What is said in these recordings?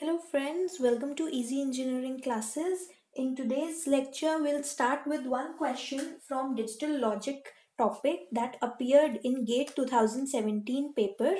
Hello friends, welcome to Easy Engineering classes. In today's lecture, we'll start with one question from Digital Logic topic that appeared in GATE 2017 paper.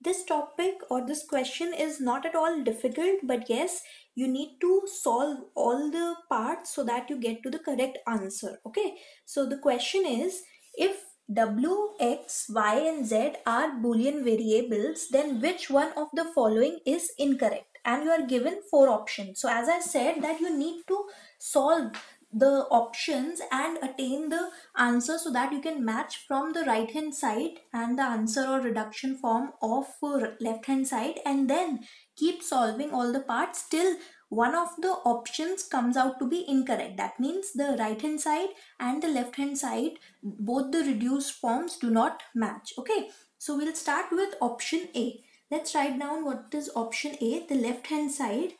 This topic or this question is not at all difficult, but yes, you need to solve all the parts so that you get to the correct answer. Okay, so the question is if w, x, y, and z are Boolean variables, then which one of the following is incorrect? And you are given four options. So, as I said, that you need to solve the options and attain the answer so that you can match from the right hand side and the answer or reduction form of uh, left hand side and then keep solving all the parts till one of the options comes out to be incorrect. That means the right hand side and the left hand side both the reduced forms do not match. Okay. So we'll start with option a let's write down what is option a the left hand side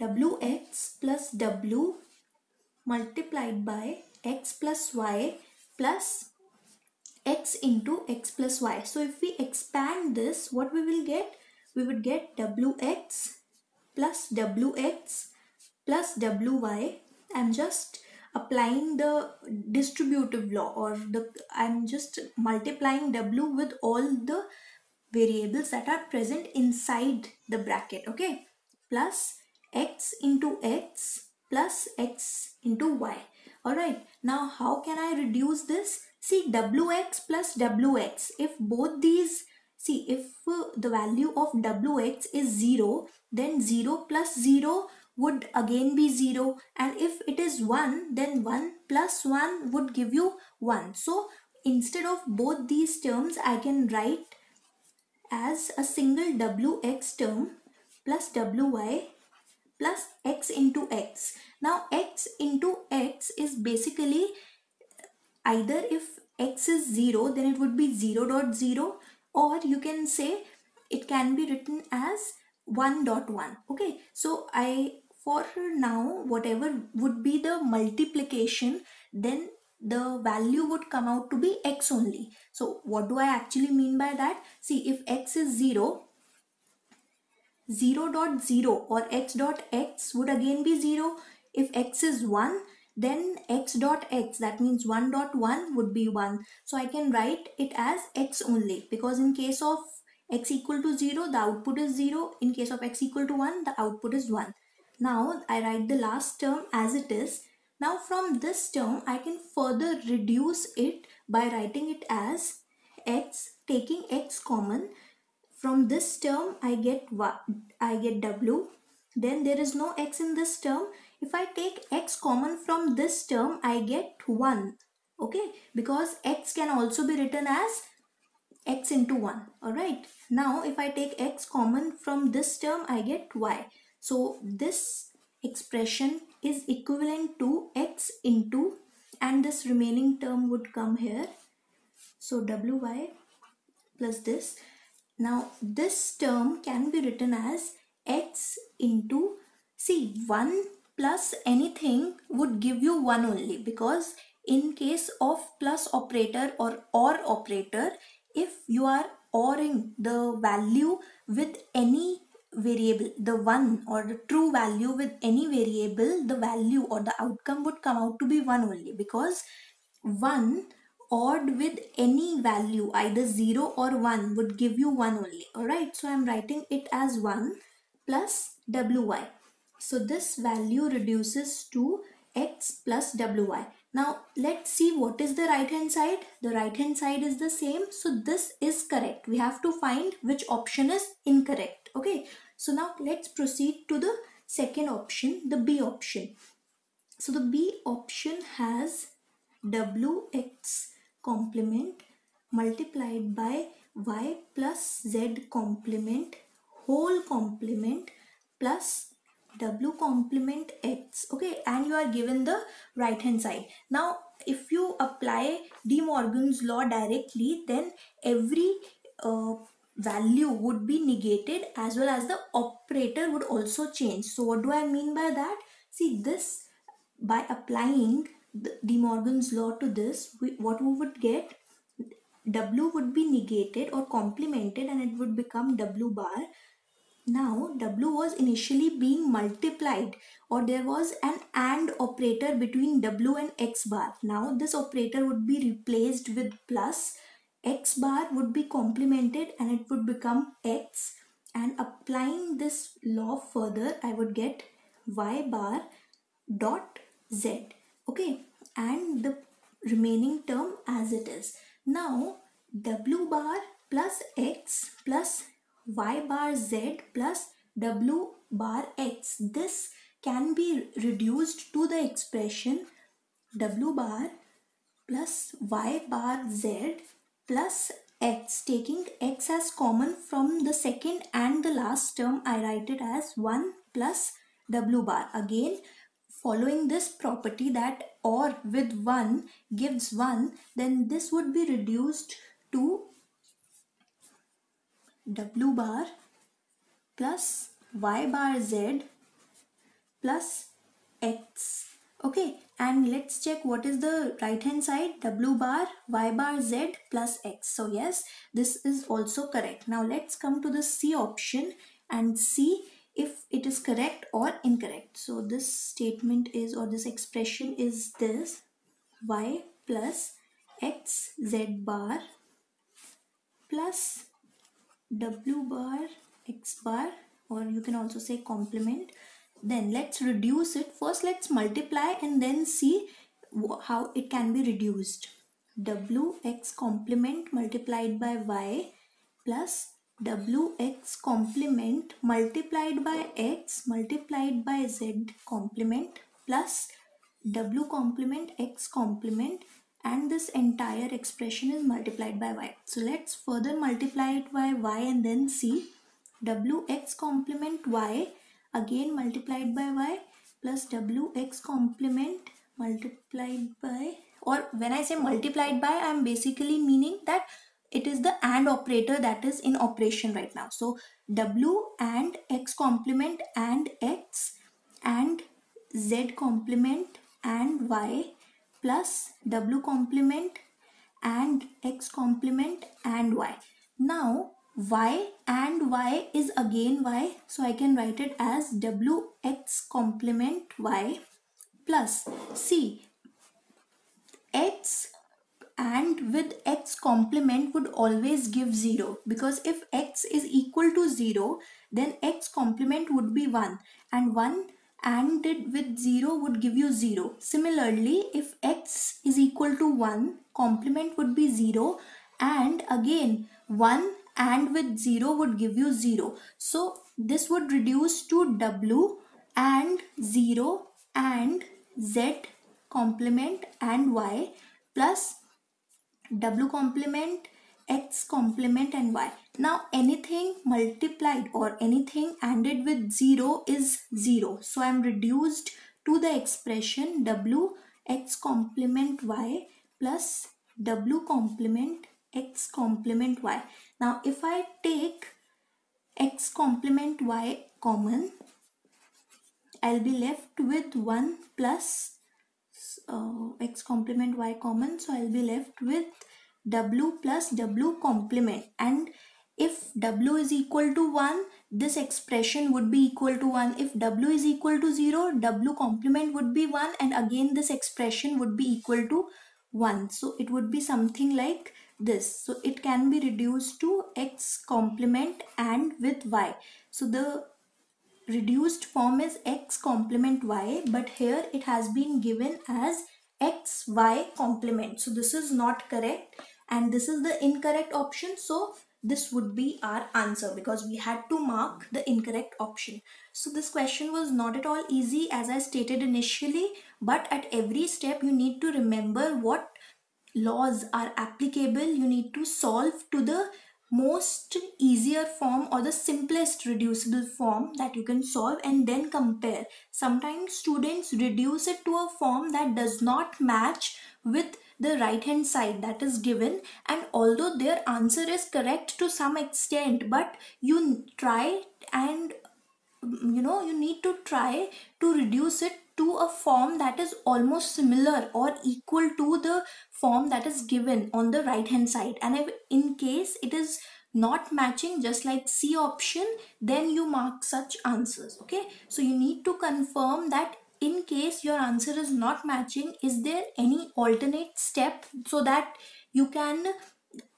wx plus w multiplied by x plus y plus x into x plus y. So if we expand this, what we will get? We would get wx plus wx plus wy. I'm just applying the distributive law or the I'm just multiplying w with all the variables that are present inside the bracket. Okay. Plus x into x plus x into y. Alright, now how can I reduce this? See wx plus wx. If both these, see if uh, the value of wx is 0, then 0 plus 0 would again be 0 and if it is 1 then 1 plus 1 would give you 1 so instead of both these terms I can write as a single wx term plus wy plus x into x. Now x into x is basically either if x is 0 then it would be 0 dot 0 or you can say it can be written as 1 dot 1 okay so i for now whatever would be the multiplication then the value would come out to be x only so what do i actually mean by that see if x is 0 0 dot 0 or x dot x would again be 0. If x is 1 then x dot x that means 1 dot 1 would be 1. So I can write it as x only because in case of x equal to 0 the output is 0. In case of x equal to 1 the output is 1. Now I write the last term as it is. Now from this term I can further reduce it by writing it as x taking x common. From this term I get I get w. Then there is no x in this term. If I take x common from this term I get 1 okay? Because x can also be written as x into 1 alright? Now if I take x common from this term I get y. So this expression is equivalent to x into and this remaining term would come here. So wy plus this. Now this term can be written as x into see 1 plus anything would give you 1 only because in case of plus operator or or operator if you are oring the value with any variable the one or the true value with any variable the value or the outcome would come out to be one only because one odd with any value either 0 or 1 would give you 1 only. Alright so I'm writing it as 1 plus wy so this value reduces to x plus wy now let's see what is the right hand side. The right hand side is the same. So this is correct. We have to find which option is incorrect. Okay so now let's proceed to the second option the b option. So the b option has wx complement multiplied by y plus z complement whole complement plus w complement x. Okay and you are given the right hand side. Now if you apply de morgan's law directly then every uh, value would be negated as well as the operator would also change so what do i mean by that see this by applying the De Morgan's law to this, we, what we would get, W would be negated or complemented and it would become W bar. now w was initially being multiplied or there was an AND operator between w and x bar. Now this operator would be replaced with plus, x bar would be complemented and it would become x and applying this law further I would get y bar dot z okay and the remaining term as it is. Now w bar plus x plus y bar z plus w bar x. This can be reduced to the expression w bar plus y bar z plus x taking x as common from the second and the last term I write it as 1 plus w bar. Again following this property that or with 1 gives 1 then this would be reduced to w bar plus y bar z plus x okay and let's check what is the right hand side w bar y bar z plus x. So yes this is also correct. Now let's come to the c option and see if it is correct or incorrect. So this statement is or this expression is this y plus x z bar plus w bar x bar or you can also say complement then let's reduce it first let's multiply and then see how it can be reduced w x complement multiplied by y plus wx complement multiplied by x multiplied by z complement plus w complement x complement and this entire expression is multiplied by y. So let's further multiply it by y and then see wx complement y again multiplied by y plus wx complement multiplied by or when I say multiplied by I am basically meaning that it is the AND operator that is in operation right now. So W and X complement and X and Z complement and Y plus W complement and X complement and Y. Now Y and Y is again Y. So I can write it as WX complement Y plus C X and with x complement would always give 0 because if x is equal to 0 then x complement would be 1 and 1 and with 0 would give you 0. Similarly if x is equal to 1 complement would be 0 and again 1 and with 0 would give you 0. So this would reduce to w and 0 and z complement and y plus w complement x complement and y now anything multiplied or anything ended with 0 is 0 so i'm reduced to the expression w x complement y plus w complement x complement y. Now if i take x complement y common i'll be left with 1 plus uh, x complement y common. So I'll be left with w plus w complement. And if w is equal to 1 this expression would be equal to 1 if w is equal to 0 w complement would be 1 and again this expression would be equal to 1 so it would be something like this. So it can be reduced to x complement and with y. So the reduced form is x complement y but here it has been given as x y complement. So this is not correct and this is the incorrect option. So this would be our answer because we had to mark the incorrect option. So this question was not at all easy as i stated initially but at every step you need to remember what laws are applicable you need to solve to the most easier form or the simplest reducible form that you can solve and then compare. Sometimes students reduce it to a form that does not match with the right hand side that is given and although their answer is correct to some extent but you try and you know you need to try to reduce it to a form that is almost similar or equal to the form that is given on the right hand side. And if in case it is not matching just like C option then you mark such answers okay? So you need to confirm that in case your answer is not matching is there any alternate step so that you can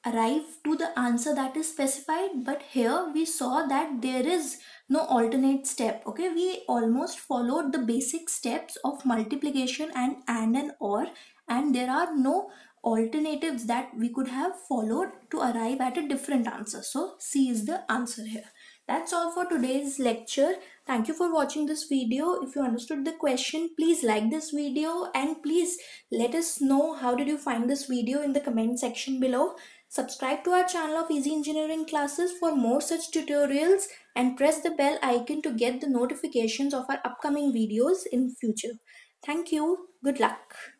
arrive to the answer that is specified but here we saw that there is no alternate step okay? We almost followed the basic steps of multiplication and and and or and there are no alternatives that we could have followed to arrive at a different answer. So c is the answer here. That's all for today's lecture. Thank you for watching this video. If you understood the question please like this video and please let us know how did you find this video in the comment section below subscribe to our channel of easy engineering classes for more such tutorials and press the bell icon to get the notifications of our upcoming videos in future. Thank you. Good luck